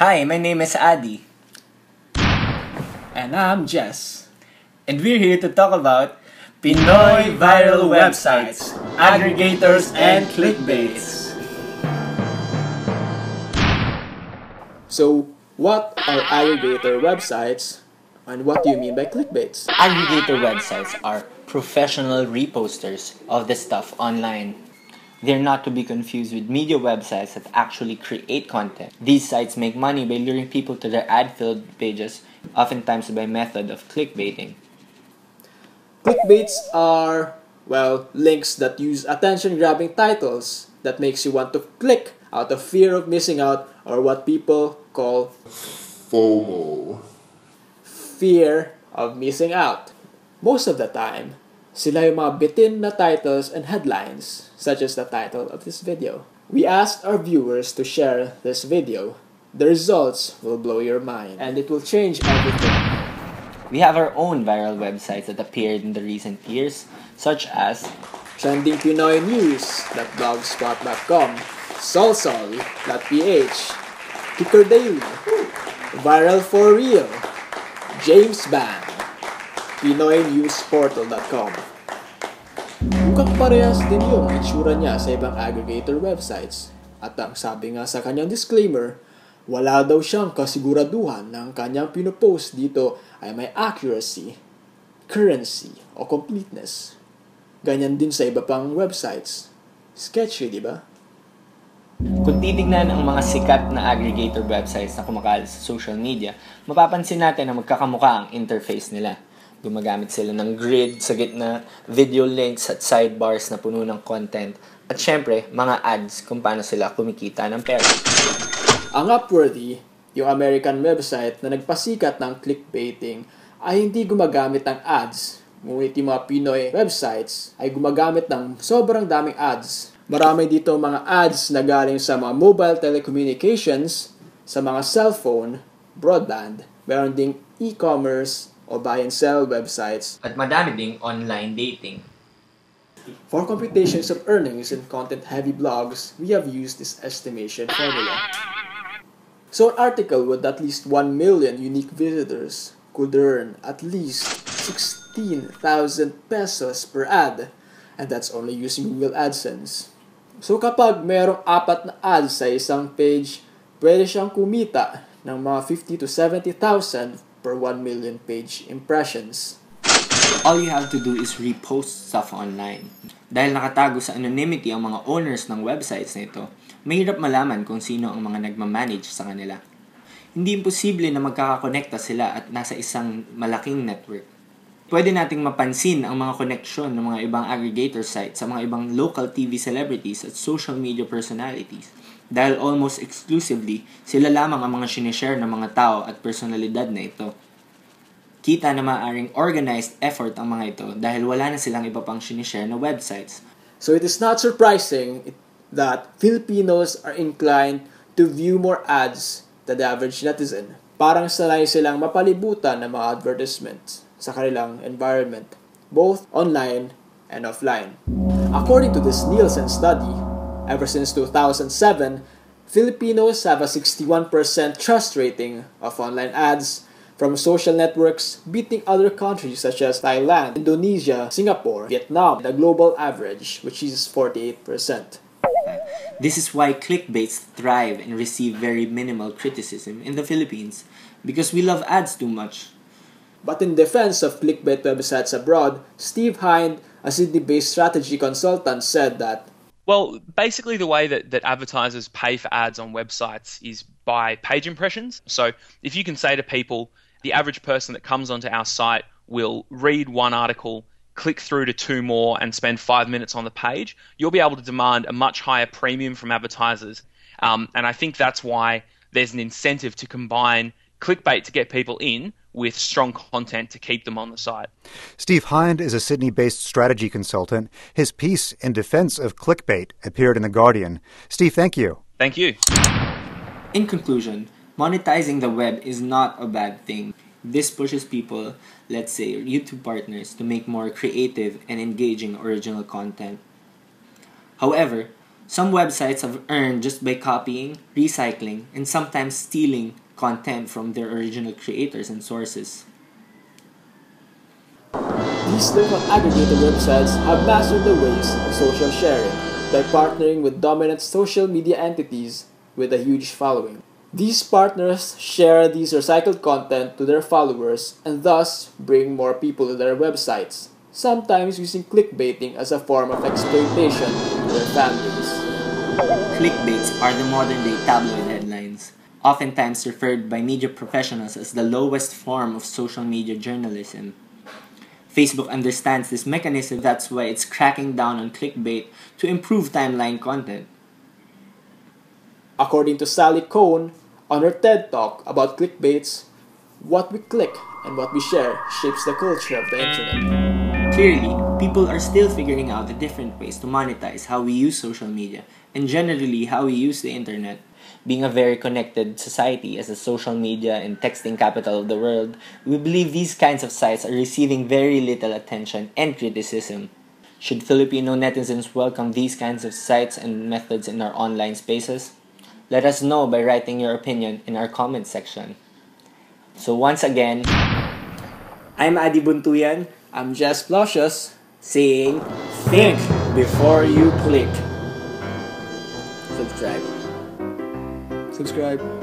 Hi, my name is Adi, And I'm Jess. and we're here to talk about Pinoy viral websites, aggregators, and clickbaits. So, what are aggregator websites and what do you mean by clickbaits? Aggregator websites are professional reposters of the stuff online. They're not to be confused with media websites that actually create content. These sites make money by luring people to their ad-filled pages, oftentimes by method of clickbaiting. Clickbaits are, well, links that use attention-grabbing titles that makes you want to click out of fear of missing out or what people call FOMO. fear of missing out. Most of the time, sila yung mga bitin na titles and headlines, such as the title of this video. We asked our viewers to share this video. The results will blow your mind, and it will change everything. We have our own viral websites that appeared in the recent years, such as TrendingPinoyNews.blogspot.com, Solsol.ph, Kicker Daily, Viral for Real, James Band, PinoyNewsPortal.com. Mukhang parehas din yung itsura niya sa ibang aggregator websites. At ang sabi nga sa kanyang disclaimer, wala daw siyang kasiguraduhan ng kanyang pinopost dito ay may accuracy, currency, o completeness. Ganyan din sa iba pang websites. Sketchy, di ba? Kung titignan ang mga sikat na aggregator websites na kumakalat sa social media, mapapansin natin na magkakamukha ang interface nila. Gumagamit sila ng grid sa gitna, video links at sidebars na puno ng content, at syempre, mga ads kung paano sila kumikita ng pera. Ang Upworthy, yung American website na nagpasikat ng clickbaiting, ay hindi gumagamit ng ads. Ngunit yung mga Pinoy websites ay gumagamit ng sobrang daming ads. Marami dito mga ads na galing sa mga mobile telecommunications, sa mga cellphone, broadband, meron ding e-commerce o buy and sell websites At madami ding online dating. For computations of earnings in content-heavy blogs, we have used this estimation formula. So an article with at least 1 million unique visitors could earn at least 16,000 pesos per ad, and that's only using Google AdSense. So kapag merong apat na ads sa isang page, pwede siyang kumita ng mga 50 to 70,000 per 1 million page impressions. All you have to do is repost stuff online. Dahil nakatago sa anonymity ang mga owners ng websites na ito, mahirap malaman kung sino ang mga nagmamanage sa kanila. Hindi imposible na magkakakonekta sila at nasa isang malaking network. Pwede nating mapansin ang mga koneksyon ng mga ibang aggregator sites sa mga ibang local TV celebrities at social media personalities dahil almost exclusively sila lamang ang mga sinishare ng mga tao at personalidad na ito. Kita na maaaring organized effort ang mga ito dahil wala na silang iba pang sinishare na websites. So it is not surprising that Filipinos are inclined to view more ads than the average netizen. Parang sanay silang mapalibutan ng mga advertisements sa kanilang environment, both online and offline. According to this Nielsen study, ever since 2007, Filipinos have a 61% trust rating of online ads from social networks, beating other countries such as Thailand, Indonesia, Singapore, Vietnam, the global average, which is 48%. This is why clickbaits thrive and receive very minimal criticism in the Philippines because we love ads too much. But in defense of clickbait websites abroad, Steve Hind, a Sydney-based strategy consultant, said that Well, basically, the way that, that advertisers pay for ads on websites is by page impressions. So, if you can say to people, the average person that comes onto our site will read one article, click through to two more, and spend five minutes on the page, you'll be able to demand a much higher premium from advertisers. Um, and I think that's why there's an incentive to combine clickbait to get people in with strong content to keep them on the site. Steve Hind is a Sydney based strategy consultant. His piece in defense of clickbait appeared in The Guardian. Steve, thank you. Thank you. In conclusion, monetizing the web is not a bad thing. This pushes people, let's say YouTube partners, to make more creative and engaging original content. However, Some websites have earned just by copying, recycling, and sometimes stealing content from their original creators and sources. These local aggregator websites have mastered the ways of social sharing by partnering with dominant social media entities with a huge following. These partners share these recycled content to their followers and thus bring more people to their websites, sometimes using clickbaiting as a form of exploitation to their families. Clickbaits are the modern day tabloid oftentimes referred by media professionals as the lowest form of social media journalism. Facebook understands this mechanism, that's why it's cracking down on clickbait to improve timeline content. According to Sally Kohn on her TED Talk about clickbaits, what we click and what we share shapes the culture of the internet. Clearly, people are still figuring out the different ways to monetize how we use social media and generally how we use the internet. Being a very connected society as a social media and texting capital of the world, we believe these kinds of sites are receiving very little attention and criticism. Should Filipino netizens welcome these kinds of sites and methods in our online spaces? Let us know by writing your opinion in our comment section. So once again, I'm Adi Bontuyan I'm Jess Plocios. saying think before you click. Subscribe. Subscribe.